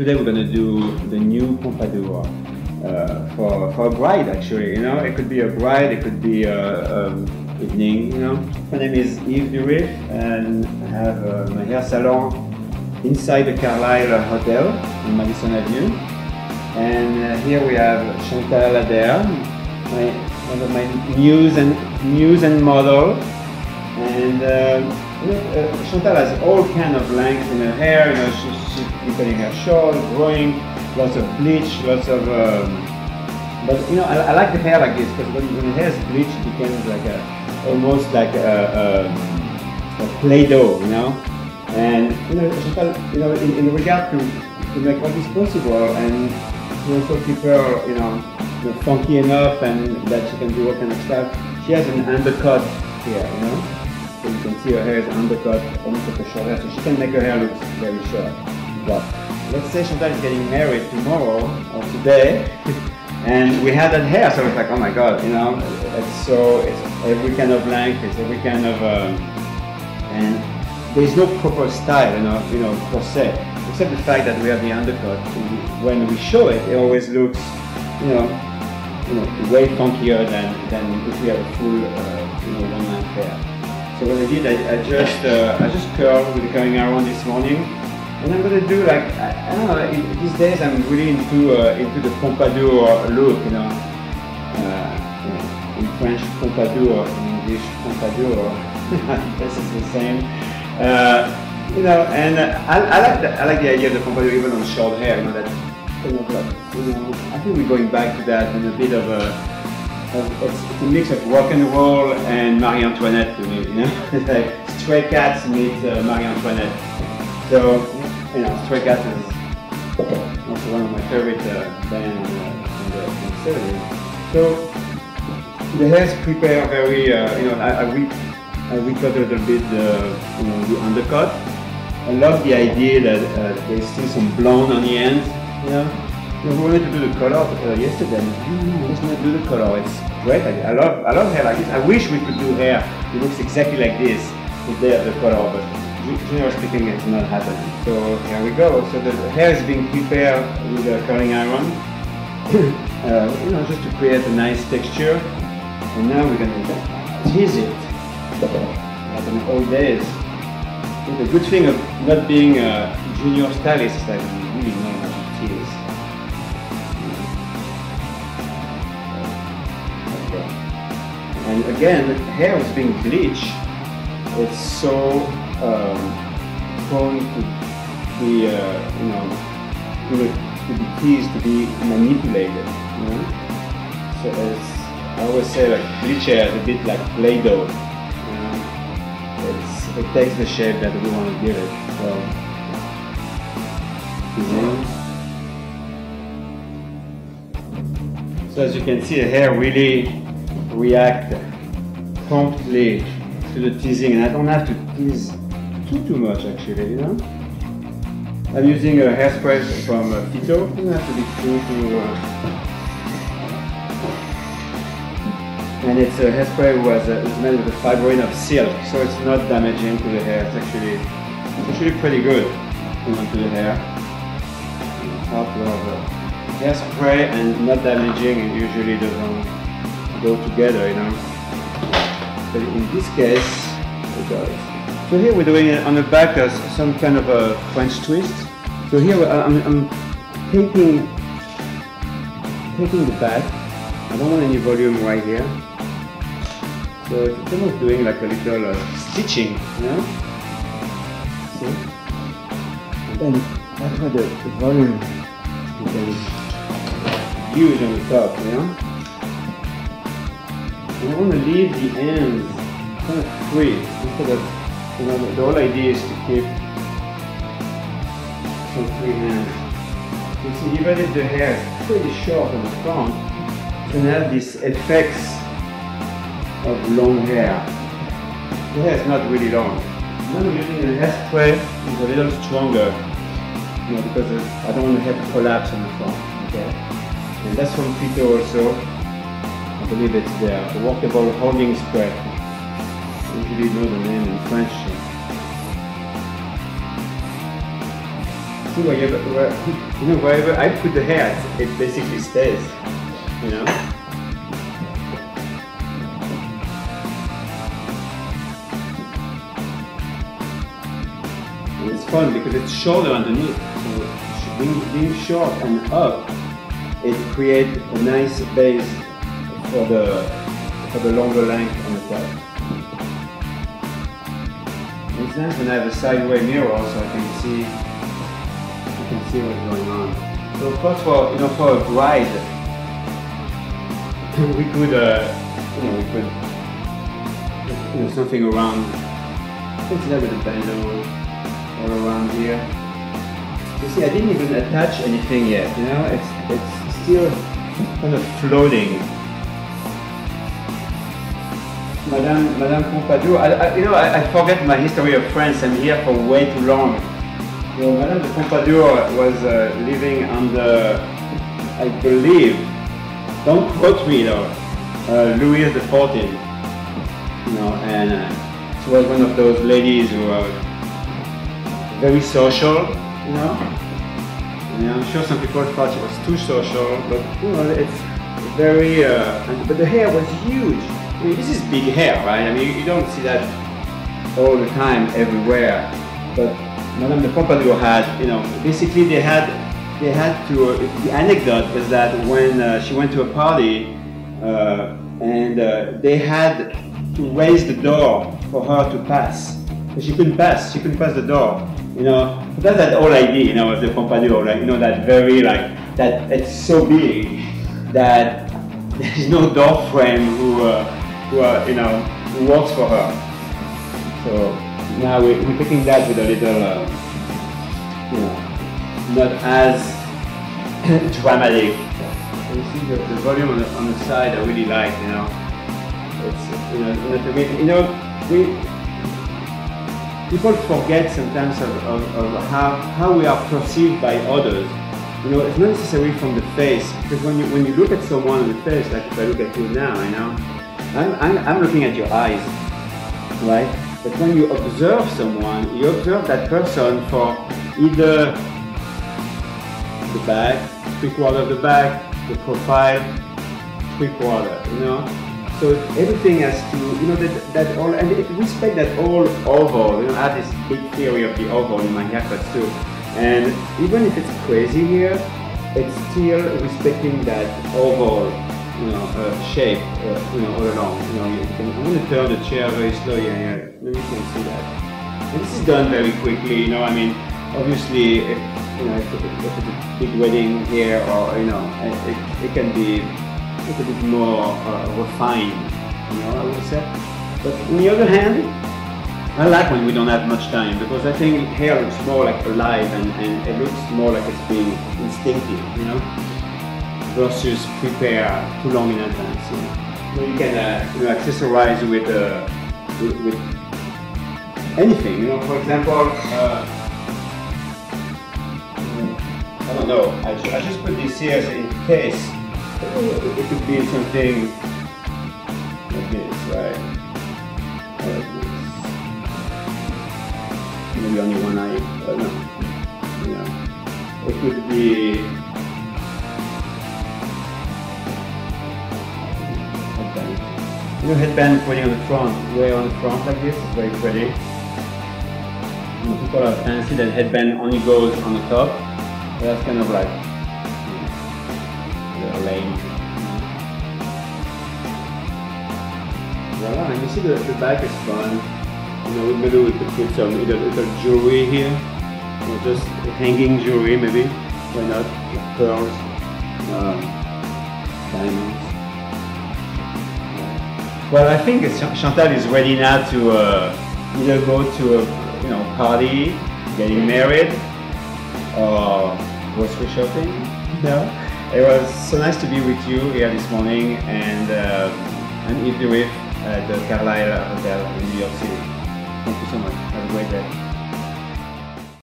today we're gonna do the new pompadour uh, for for a bride actually. You know, it could be a bride, it could be a, um, evening. You know, my name is Yves Durif, and I have uh, my hair salon inside the Carlyle Hotel on Madison Avenue. And uh, here we have Chantal Adair, my, one of my muse and muse and model. And um, uh, Chantal has all kind of lengths in her hair. You know, she, she's detailing her short, growing, lots of bleach, lots of. Um, but you know, I, I like the hair like this because when, when the hair is bleached, it becomes like a almost like a, a, a play-doh, you know. And you know, Chantal, you know, in, in regard to to make all this possible and to also keep her, you know, you know, funky enough and that she can do all kind of stuff. She has an undercut here, you know. So you can see her hair is undercut, almost like a short hair. So she can make her hair look very short. But let's say Chantal is getting married tomorrow or today, and we had that hair, so it's like, oh my god, you know, it's so it's every kind of length, it's every kind of, um, and there's no proper style, you know, you know, per se, except the fact that we have the undercut. When we show it, it always looks, you know, you know, way funkier than, than if we have a full, uh, you know, one. So what I did, I, I just, uh, I just curled with the curling iron this morning, and I'm gonna do like, I, I don't know, these days I'm really into, uh, into the pompadour look, you know. Uh, in French, pompadour, in English, pompadour. this is the same. Uh, you know, and uh, I, I like the, I like the idea of the pompadour even on short hair. You know that I think we're going back to that in a bit of a. It's, it's a mix of rock and roll and Marie Antoinette. You know, it's like Stray Cats meet uh, Marie Antoinette. So you know, Stray Cats is also one of my favorite uh, bands in the, in the 70s. So the hairs prepare very, uh, you know, I, I, re I recut a little bit the, you know, the undercut. I love the idea that uh, there's still some blonde on the end, you know. We wanted to do the color uh, yesterday. Mm, let's not do the color. It's great. I, I love, I love hair like this. I wish we could do hair. It looks exactly like this they have the color, but generally speaking, it's not happening. So here we go. So the hair is being prepared with a curling iron. uh, you know, just to create a nice texture. And now we're gonna tease it. Like in the old days. The good thing of not being a junior stylist is that you really know And again, hair is being bleached. It's so um, prone to be, uh, you know, to be, to be teased, to be manipulated. You know? So as I always say, like bleach hair is a bit like Play-Doh. You know? It takes the shape that we want to give it. So, so as you can see, the hair really react promptly to the teasing, and I don't have to tease too too much actually, you know. I'm using a hairspray from uh, Phyto. You have to be too too. Uh, and it's a hairspray was uh, is made with a fibrin of silk, so it's not damaging to the hair. It's actually it's actually pretty good to the hair. To have a hairspray and not damaging. It usually doesn't go together, you know. But in this case. So here we're doing it on the back as some kind of a French twist. So here I'm, I'm taking taking the back. I don't want any volume right here. So it's almost doing like a little uh, stitching, you know? See? And then that's where the, volume can use on the top, you know? And I want to leave the ends kind of free of, you know, the whole idea is to keep some free hands. You see, even if the hair is pretty short on the front, you can have these effects of long hair. The hair is not really long. Now I'm using a hairspray is a little stronger, you know, because I don't want the hair to collapse on the front. Okay, and that's from Phyto also. I believe it's. The walkable holding. I usually know the name in French. See wherever, where, you know, wherever I put the hair, it basically stays, you know. And it's fun because it's shorter underneath. So being, being short and up, it creates a nice base for the for the longer length on the top. It's nice when I have a sideway mirror so I can see you can see what's going on. So of course for you know for a bride we could uh, you know we could you know something around with a bandeau or around here. You see I didn't even attach anything yet, you know, it's it's still kind of floating Madame, Madame Pompadour. I, I, you know, I, I, forget my history of France. I'm here for way too long. So Madame de Pompadour was uh, living under, I believe, don't quote me though, uh, Louis XIV. You know, and uh, she was one of those ladies who were very social. You know, and I'm sure some people thought she was too social, but you know, it's very. Uh, but the hair was huge. I mean, this is big hair, right? I mean, you, don't see that all the time everywhere. But Madame de Pompadour had, you know, basically they had, they had to. Uh, the anecdote is that when uh, she went to a party, uh, and uh, they had to raise the door for her to pass. But she couldn't pass. She couldn't pass the door. You know, that's that whole idea, you know, of the Pompadour, like you know, that very like that. It's so big that there's no door frame who. Who are, you know, who works for her. So now we, we're taking that with a little, uh, you know, not as dramatic. You see the, the volume on the, on the side I really like, you know. It's, you know, not, I mean, you know, we, people forget sometimes of, of, of, how, how we are perceived by others. You know, it's not necessarily from the face, because when you, when you look at someone on the face, like if I look at you now, you know, I'm, I'm, I'm looking at your eyes, right? But when you observe someone, you observe that person for either the back, three quarter of the back, the profile, three quarter, you know? So everything has to, you know, that, that all, and respect that all oval, you know, I have this big theory of the oval in my haircuts too. And even if it's crazy here, it's still respecting that oval you know, uh, shape, uh, you know, all along. You know, you can, I'm going to turn the chair very slowly, and yeah, maybe you can see that. And this is done very quickly. You know, I mean, obviously, if, you know, if it's a big wedding here, or you know, it, it can be a little bit more uh, refined. You know, I would say. But on the other hand, I like when we don't have much time because I think hair looks more like alive and, and it looks more like it's being instinctive, you know versus prepare too long in advance. You, know. you can uh, you know, accessorize with, uh, with, with, anything. You know, for example, uh, I don't know. I, I just put this here in case it could be something like this, right? Maybe only one eye, but no. Know, it could be New headband putting on the front, way on the front like this, it's very pretty. And people are fancy that headband only goes on the top. That's kind of like a little lame. Voila, and you see the, the back is fun. You know, maybe we could put some either jewelry here, or just hanging jewelry maybe. Why not? Pearls, um, diamonds. Well, I think Chantal is ready now to uh, either go to a you know party, getting married, or grocery shopping. No, it was so nice to be with you here this morning, and uh, I'm Yves Durif at the Carlyle Hotel in New York City. Thank you so much. Have a great day.